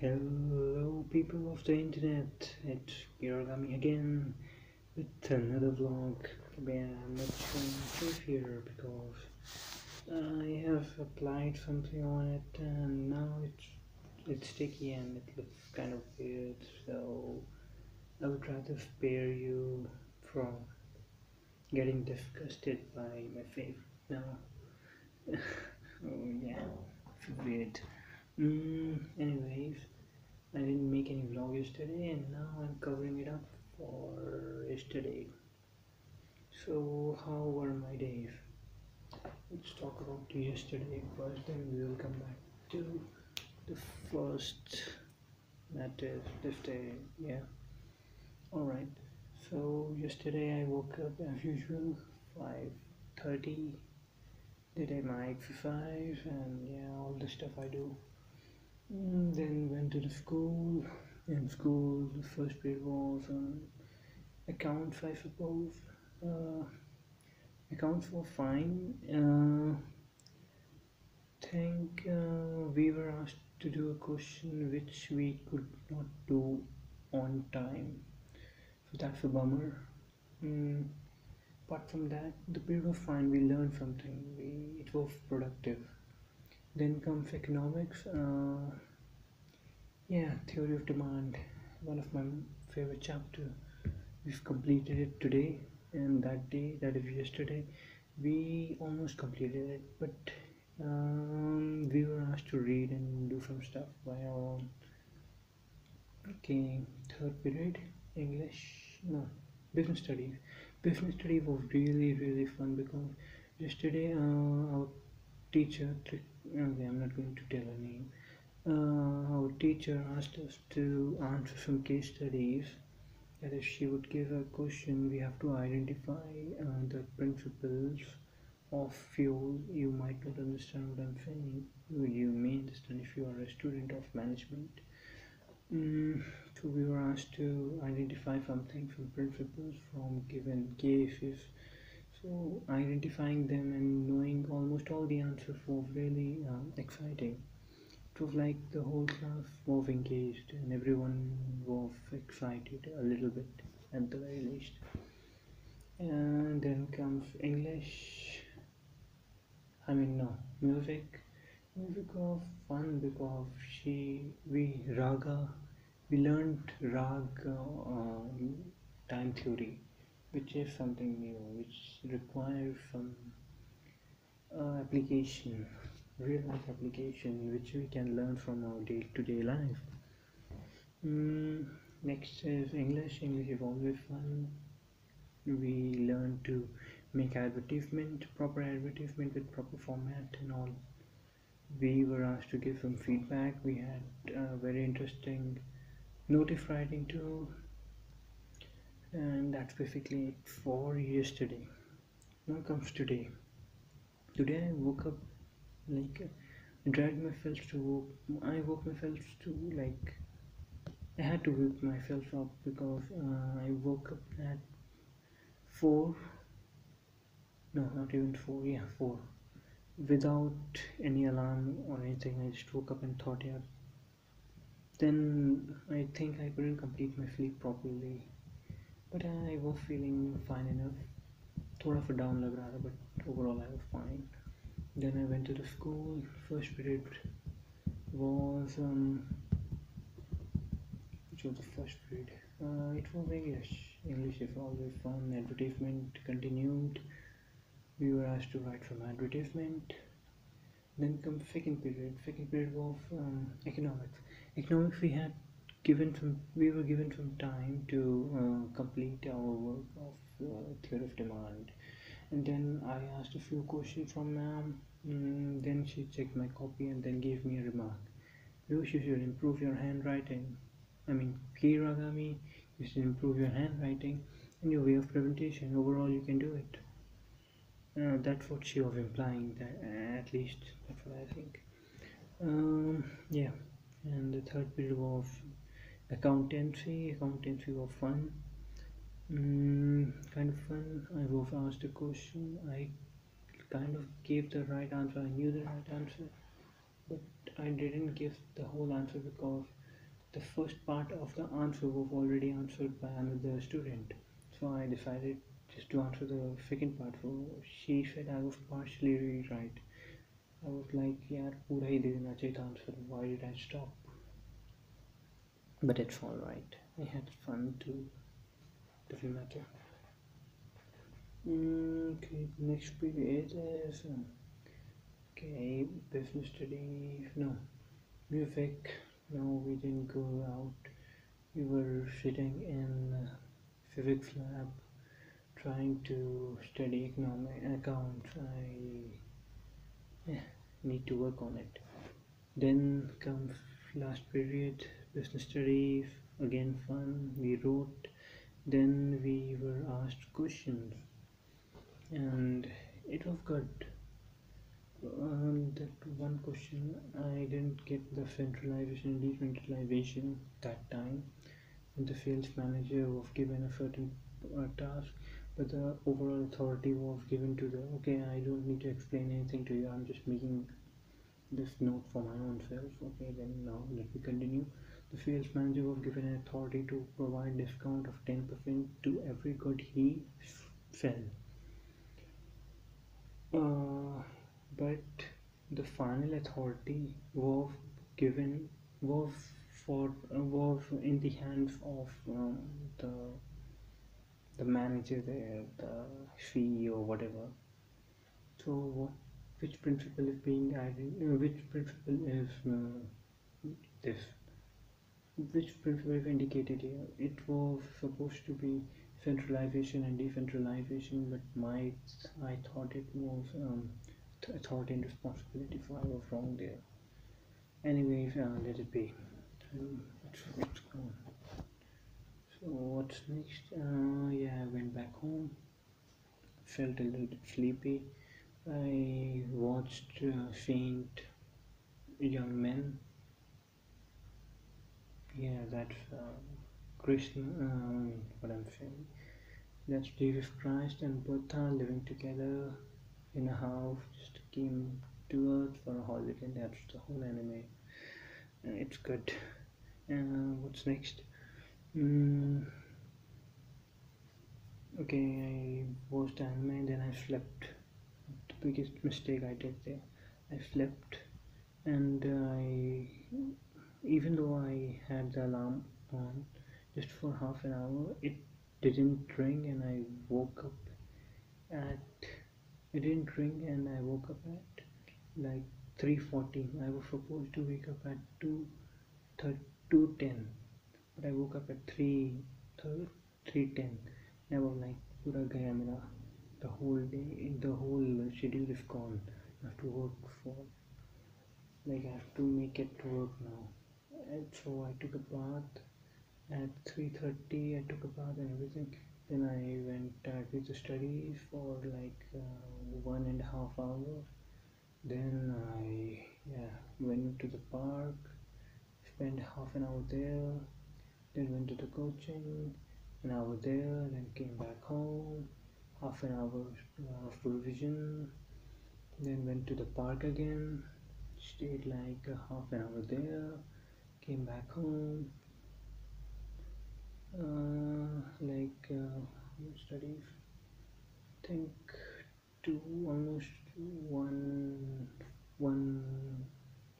Hello, people of the internet. It's Kiragami again with another vlog. Where I'm not showing face here because I have applied something on it and now it's it's sticky and it looks kind of weird. So I would to spare you from getting disgusted by my face now. oh yeah, weird. Mm, anyways, I didn't make any vlog yesterday and now I'm covering it up for yesterday. So, how were my days? Let's talk about yesterday first, then we will come back to the first, that is this day, yeah. Alright, so yesterday I woke up as usual, 5.30, did my exercise and yeah, all the stuff I do. Mm, then went to the school. In school, the first period was um, accounts, I suppose. Uh, accounts were fine. Uh, think uh, we were asked to do a question which we could not do on time. So that's a bummer. Mm, apart from that, the period was fine. We learned something. We it was productive then comes economics uh, yeah theory of demand one of my favorite chapter. We've completed it today and that day that is yesterday. We almost completed it but um, we were asked to read and do some stuff by our own okay third period english no business studies. Business study was really really fun because yesterday uh, our teacher okay i'm not going to tell her name. Uh, our teacher asked us to answer some case studies that if she would give a question we have to identify uh, the principles of Fayol. You might not understand what i'm saying. You may understand if you are a student of management. Mm, so we were asked to identify something from principles from given cases so identifying them and knowing almost all the answers was really um, exciting. It was like the whole class was engaged and everyone was excited a little bit at the very least. And then comes English. I mean no music. Music was fun because she we raga we learned rag uh, time theory which is something new which requires some uh, application real life application which we can learn from our day-to-day life. Mm, next is english. English is always fun. We learn to make advertisement proper advertisement with proper format and all. We were asked to give some feedback. We had very interesting notice writing too and that's basically it for yesterday. Now comes today. Today i woke up like I dragged myself to i woke myself to like i had to wake myself up because uh, i woke up at 4 no not even 4 yeah 4 without any alarm or anything i just woke up and thought yeah. Then i think i couldn't complete my sleep properly but I was feeling fine enough थोड़ा सा down लग रहा था but overall I was fine then I went to the school first period was um, which was the first period uh, it was English English is always fun advertisement continued we were asked to write some advertisement then comes second period second period was um, economics economics we had given some we were given some time to uh, complete our work of uh, theory of demand. And then I asked a few questions from ma'am. Mm, then she checked my copy and then gave me a remark. You should improve your handwriting. I mean Kiragami you should improve your handwriting and your way of presentation. Overall you can do it. Uh, that's what she was implying that uh, at least that's what I think. Um, yeah. And the third period was accountancy accountancy was fun mm, kind of fun i was asked a question i kind of gave the right answer i knew the right answer but i didn't give the whole answer because the first part of the answer was already answered by another student. So I decided just to answer the second part. So she said I was partially right. I was like, yeah, pura hi de dena answer. Why did I stop? But it's all right. I had fun too. Doesn't matter. Mm, okay, next period is um, okay business studies. No, music. No, we didn't go out. We were sitting in physics lab trying to study economic accounts. I yeah, need to work on it. Then comes last period, business studies. Again, fun. We wrote. Then we were asked questions and it was good um, that one question I didn't get the centralization decentralization that time and the sales manager was given a certain uh, task but the overall authority was given to the okay I don't need to explain anything to you I'm just making this note for my own self okay then now let me continue the sales manager was given an authority to provide discount of 10% to every good he sell uh, but the final authority was given was for uh, was in the hands of um, the the manager there, the CEO, whatever. So which principle is being added? Uh, which principle is uh, this? Which is indicated here? It was supposed to be centralization and decentralization but my I thought it was um, authority and responsibility so I was wrong there. Anyways uh, let it be. Um, so what's next? Uh, yeah I went back home. Felt a little bit sleepy. I watched uh, Saint Young Men yeah that's uh, Krishna, um, what I'm saying, that's Jesus Christ and Buddha living together in a house, just came to earth for a holiday. That's the whole anime. It's good. Uh, what's next? Mm, okay, I watched anime and then I slept. The biggest mistake I did there. I slept and I, even though I had the alarm on, just for half an hour it didn't ring and I woke up at it didn't ring and I woke up at like 3.40 I was supposed to wake up at 2 2.10 but I woke up at 3 3.10 and I was like pura gaya mera. The whole day the whole schedule is gone. I have to work for like I have to make it work now so I took a bath at 3.30 I took a bath and everything. Then I went I did the studies for like uh, one and a half hour. Then I yeah went to the park spent half an hour there then went to the coaching an hour there then came back home half an hour of revision then went to the park again stayed like half an hour there came back home. Uh, like uh, studies. Think two almost one one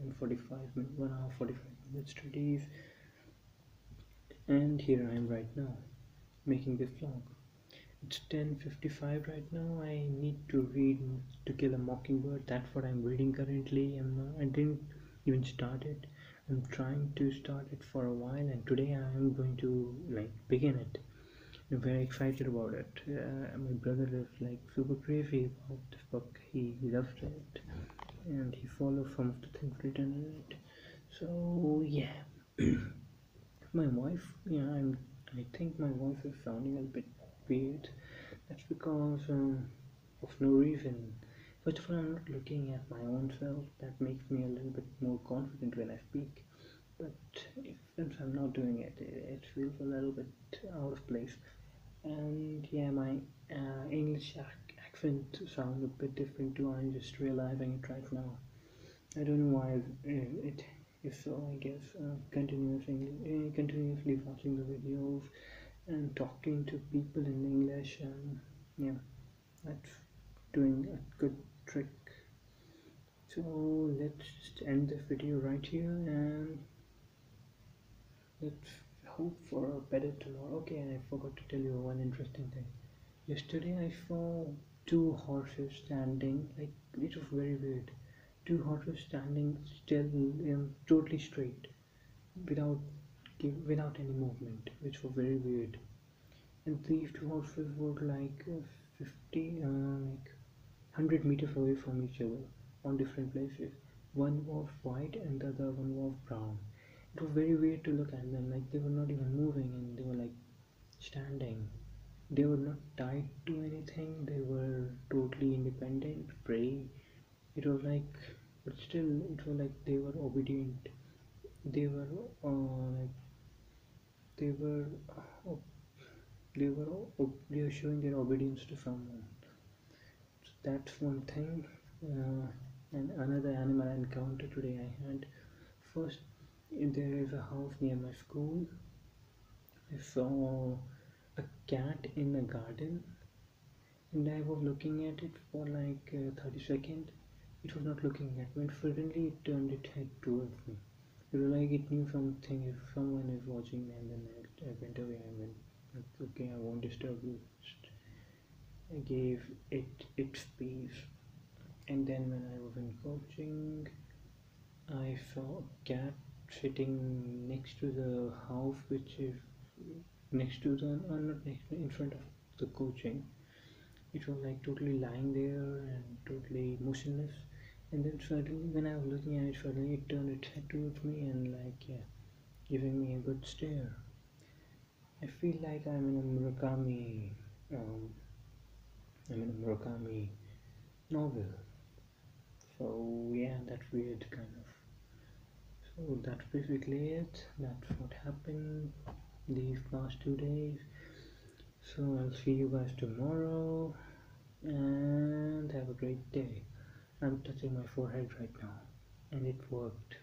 and 45 minutes one hour 45 minutes studies. And here I am right now making this vlog. It's 10:55 right now. I need to read to kill a mockingbird. That's what I'm reading currently. I'm not I didn't even start it I'm trying to start it for a while and today I am going to like begin it. I'm very excited about it. Uh, my brother is like super crazy about this book. He loves it and he follows some of the things written in it. So yeah. My wife yeah I'm I think my voice is sounding a bit weird. That's because um, of no reason First of all, I'm not looking at my own self. That makes me a little bit more confident when I speak. But if, since I'm not doing it, it feels a little bit out of place. And yeah, my uh, English ac- accent sounds a bit different too. I'm just realizing it right now. I don't know why it, if so I guess uh, continuously uh, continuously watching the videos and talking to people in English and yeah that's doing a good trick. So let's just end the video right here and let's hope for a better tomorrow. Okay and I forgot to tell you one interesting thing. Yesterday I saw two horses standing like it was very weird. Two horses standing still um, totally straight without without any movement which was very weird. And these two horses were like uh, 50 uh, like 100 meters away from each other on different places. One was white and the other one was brown. It was very weird to look at them like they were not even moving and they were like standing. They were not tied to anything. They were totally independent free it was like but still it was like they were obedient. They were uh, like they were uh, they were uh, they were showing their obedience to someone. so that's one thing uh, and another animal I encountered today I had first there is a house near my school I saw a cat in a garden and I was looking at it for like uh, 30 seconds it was not looking at me. And suddenly it turned its head towards me. It was like it knew something. If someone is watching me, and then I, I went away. I went, okay, I won't disturb you. I gave it its peace. And then when I was in coaching, I saw a cat sitting next to the house, which is next to the, uh, not next, in front of the coaching. It was like totally lying there and totally motionless and then suddenly when I was looking at it suddenly it turned its head towards me and like yeah giving me a good stare I feel like I'm in a Murakami um, Murakami novel. So yeah that weird kind of so that's basically it. That's what happened these past two days. So I'll see you guys tomorrow and have a great day. I'm touching my forehead right now and it worked